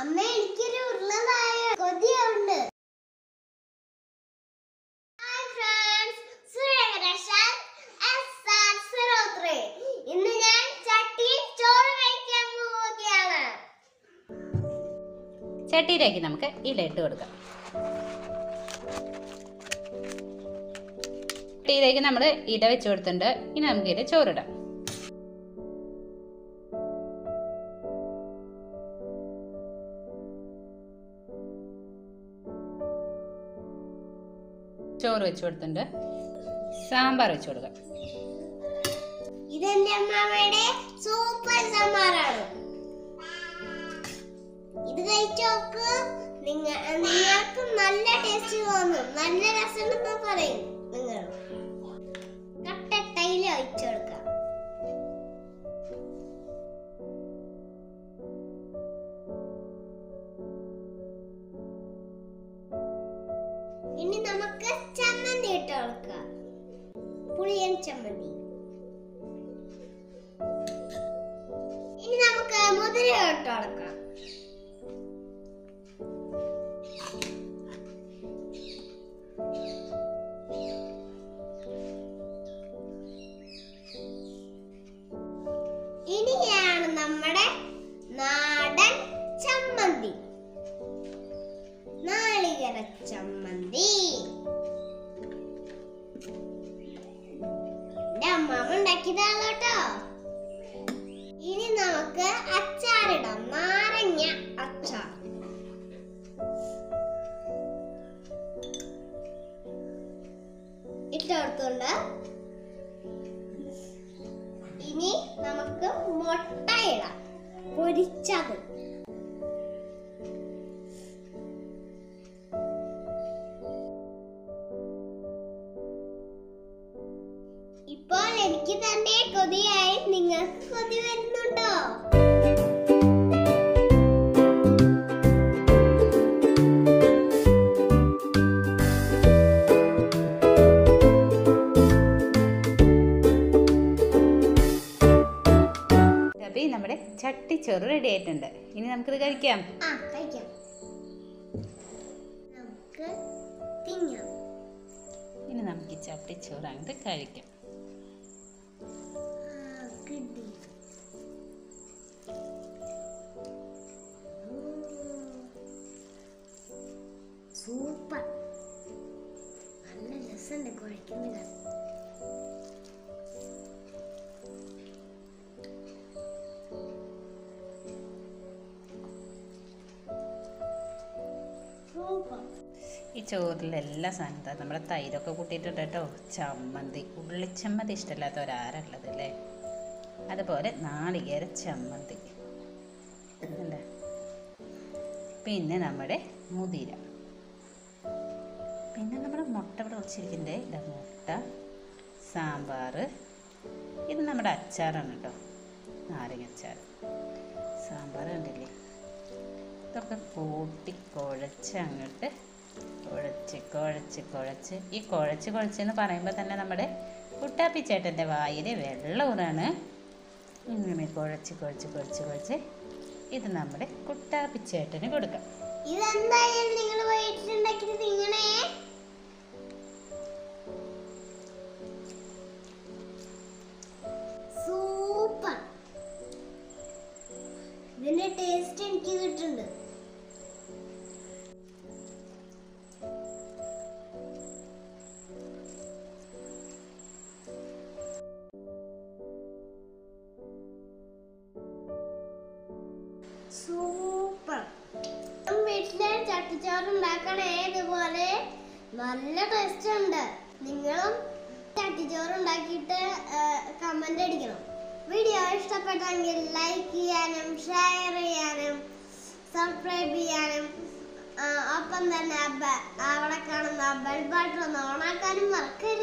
അമ്മ എനിക്കൊരു ഉരുളതായ കൊതിയുണ്ട് hi friends സൂര്യകരശൻ SR03. ഇന്ന് ഞാൻ ചോറ് പോവുകയാണ്. ചട്ടിയിലേക്ക് നമുക്ക് ഈ ഇട്ട് കൊടുക്കാം. ചട്ടിയിലേക്ക് നമ്മൾ ഇല വെച്ച് കൊടുത്തിട്ടുണ്ട്. ഇനി നമുക്ക് ഇതിൽ ചോറിടാം. ചോറ് വെച്ച് കൊടുത്തിട്ടുണ്ട്. സാമ്പാർ വെച്ച് കൊടുക്കാം. ഇതെന്റെ അമ്മാമ്മയുടെ ഇത് നിങ്ങൾ നിങ്ങൾക്ക് നല്ല ടേസ്റ്റ് തോന്നും. നല്ല രസമുണ്ടെന്ന് പറയും നിങ്ങൾ കട്ടട്ടയിൽ ഒഴിച്ചു കൊടുക്കാം. ചമ്മന്തി. ഇനി നമുക്ക് മുതിരയോട്ട് ഇനിയാണ് നമ്മുടെ നാടൻ ചമ്മന്തി. നാളികര ചമ്മന്തി. കേട്ടോ ഇനി നമുക്ക് അച്ചാറിടാം. നാരങ്ങ അച്ചാർ. ഇട്ടെടുത്തുണ്ട് ഇനി നമുക്ക് മുട്ട ഇടാം പൊരിച്ചത്. എനിക്ക് തന്നെ കൊതിയായി. നിങ്ങൾക്ക് കൊതി വരുന്നുണ്ടോ? നമ്മുടെ ചട്ടിച്ചോറ് റെഡി ആയിട്ടുണ്ട്. ഇനി നമുക്കിത് കഴിക്കാം. നമുക്ക് തിന്നാം ഇനി നമുക്ക് ഈ ചട്ടിച്ചോറ് അങ്ങോട്ട് കഴിക്കാം. സൂപ്പർ. നല്ല രസമുണ്ട് കുഴക്കുന്നത് സൂപ്പർ. ഈ ചോറിൽ എല്ലാ സാധനവും നമ്മുടെ തൈരൊക്കെ കൂട്ടിയിട്ടുണ്ട് കേട്ടോ. ചമ്മന്തി. ഉള്ളിച്ചമ്മന്തി ഇഷ്ടമില്ലാത്തവരാരുള്ളത് അല്ലേ? അതുപോലെ നാളികേര ചമ്മന്തി. പിന്നെ നമ്മുടെ മുതിര. പിന്നെ നമ്മൾ മുട്ട ഇവിടെ വെച്ചിരിക്കുന്നത് ഇതാ മുട്ട സാമ്പാർ. ഇത് നമ്മുടെ അച്ചാറാണ് കേട്ടോ നാരങ്ങ അച്ചാർ. സാമ്പാർ കണ്ടില്ലേ? ഇതൊക്കെ കൂട്ടി കുഴച്ച് അങ്ങോട്ട് കുഴച്ച് കുഴച്ച് കുഴച്ച്. ഈ കുഴച്ച് കുഴച്ചെന്ന് പറയുമ്പോൾ തന്നെ നമ്മുടെ കുട്ടാപ്പി ചേട്ടന്റെ വായിൽ വെള്ളൂറാണ് ഇങ്ങനെ കുഴച്ച് കുഴച്ച് കുഴച്ച് കുഴച്ച് ഇത് നമ്മുടെ കുട്ടാപ്പി ചേട്ടന് കൊടുക്കാം. ഇതെന്തായാലും നിങ്ങൾ വീട്ടിലുണ്ടാക്കിയിട്ട് തിന്നണേ എനിക്ക് കിട്ടുന്നുണ്ട് സൂപ്പർ. വീട്ടിലെ ചട്ടിച്ചോറ് ഉണ്ടാക്കണേ ഇതുപോലെ. നല്ല ടേസ്റ്റ് ഉണ്ട്. നിങ്ങളും ചട്ടിച്ചോറ് ഉണ്ടാക്കിയിട്ട് കമന്റ് അടിക്കണം. വീഡിയോ ഇഷ്ടപ്പെട്ടെങ്കിൽ ലൈക്ക് ചെയ്യാനും ഷെയർ ചെയ്യാനും സബ്സ്ക്രൈബ് ചെയ്യാനും ഒപ്പം തന്നെ അവിടെ കാണുന്ന ബെൽ ബട്ടൺ ഒന്ന് ഓണാക്കാനും മറക്കരുതേ.